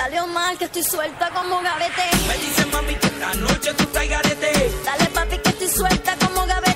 Dale Omar, que estoy suelta como gavete. Me dice mami que esta noche tú estás garete. Dale papi, que estoy suelta como gavete.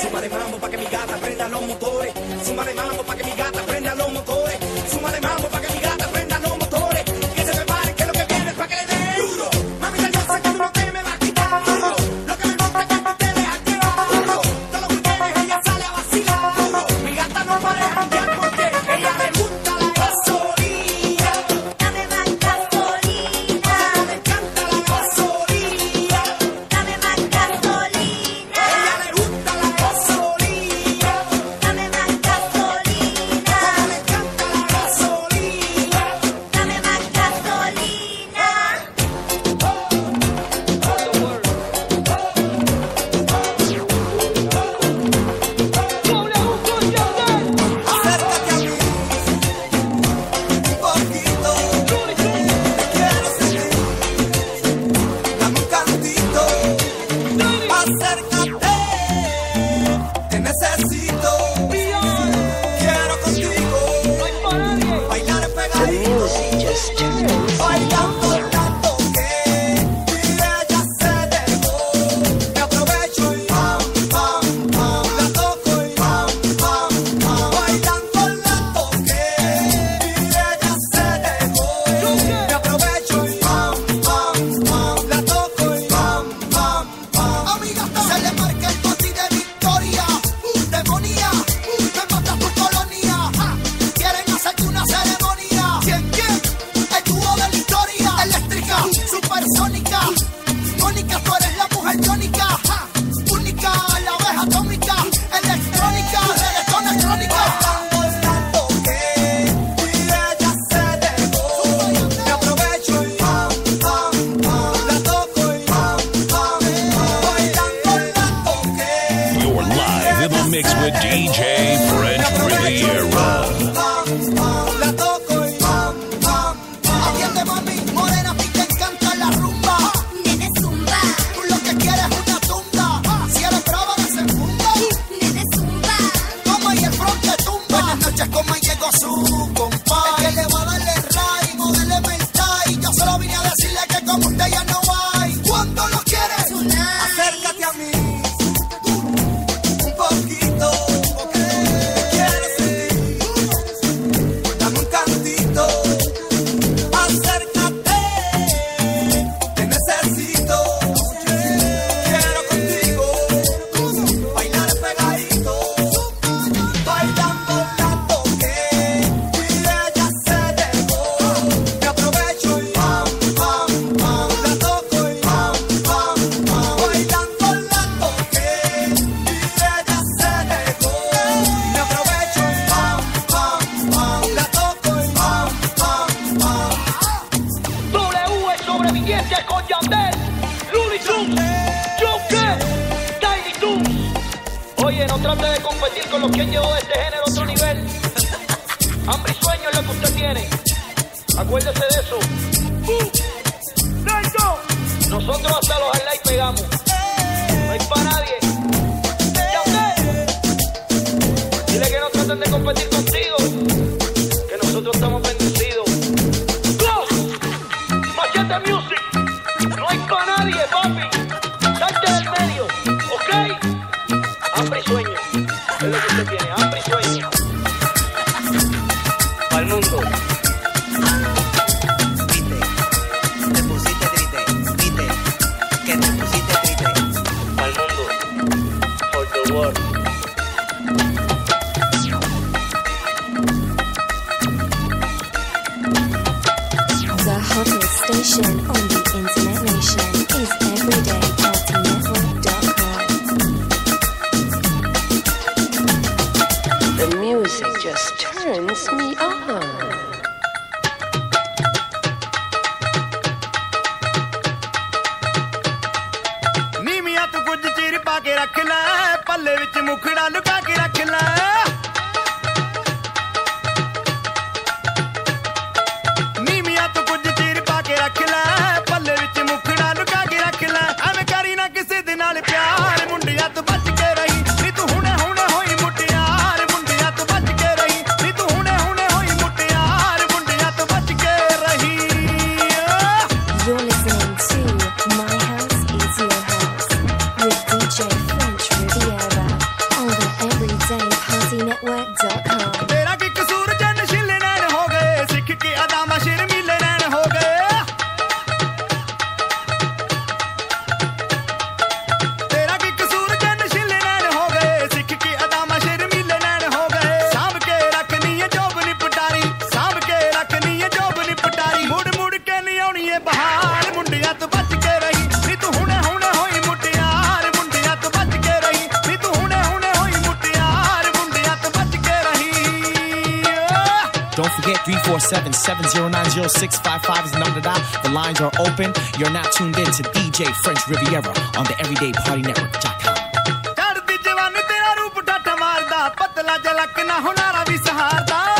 Sumaré bravo pra trate de competir con los que han llevado este género a otro nivel. Hambre y sueño es lo que usted tiene. Acuérdese de eso. Nosotros hasta los highlights pegamos. No hay para nadie. Ya usted. Dile que no traten de competir contigo. Que nosotros estamos I don't adamashi Don't forget 347 709 0655 is the number to dial. The lines are open. You're now tuned in to DJ French Riviera on the Everyday Party Network. ਪਤਲਾ ਜਲਕ ਨਾ ਹੁਨਾਰਾ ਵੀ ਸਹਾਰਦਾ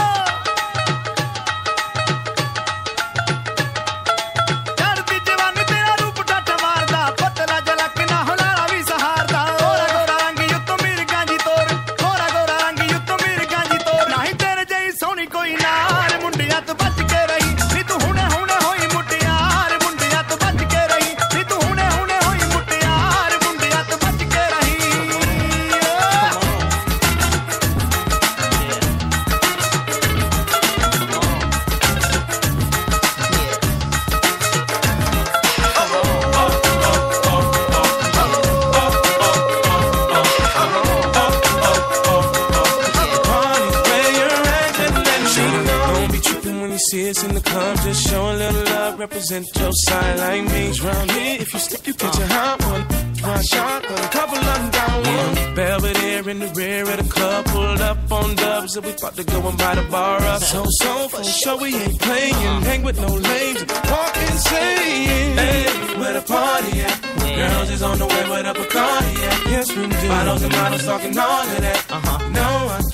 you see us in the club, just show a little love, represent your side like me. Round here, if you slip, you catch a hot one. One shot, but a couple of them down one. Belvedere in the rear of the club, pulled up on dubs, and we about to go and buy the bar up. So, so, for sure we ain't playing, hang with no lames, walk insane. Hey, where the party at? Girls is on the way with a Bacardi at. Yes, we do. Bottles and models talking all of that. Uh-huh. No, I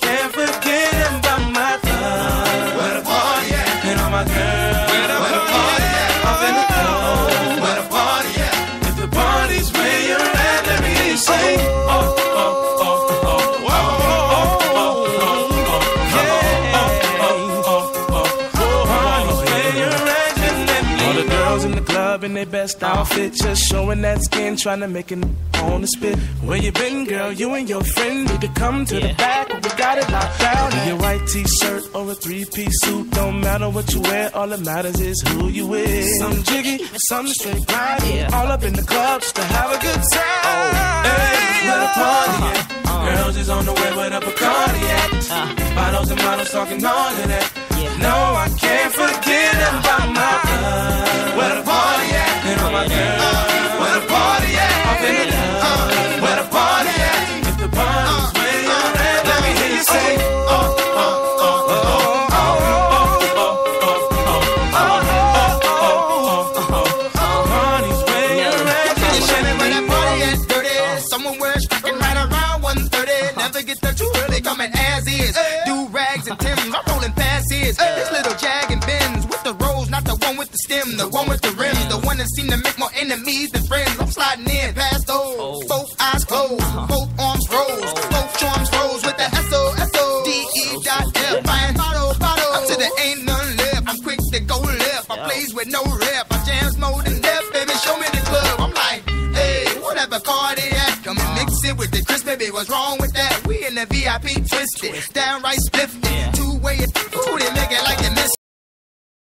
best outfit, just showing that skin, trying to make it on the spit. Where you been, girl? You and your friend need to come to the back. We got it locked down. Your white t-shirt or a three-piece suit, don't matter what you wear. All that matters is who you with. Some jiggy, some straight grind. All up in the club just to have a good time. Oh. Hey, where the party at? Uh-huh. Uh-huh. Girls is on the way with a Bacardi at. Uh-huh. Bottles and models talking all of that. No, I can't forget about my love. Where the party Mama, yeah. One with the rims, the one that seem to make more enemies than friends. I'm sliding in past those, oh. both eyes closed, uh-huh. both arms rose, oh. both charms rose with the S O S O D E dot F. Oh, Fine bottle, bottle, up to the ain't none left. I'm quick to go left. I plays with no rep. I jams more than death, baby. Show me the club. I'm like, hey, whatever car they at, come and mix it with the crisp, baby. What's wrong with that? We in the VIP twisted, downright spliffed, two way, ooh, they make it like they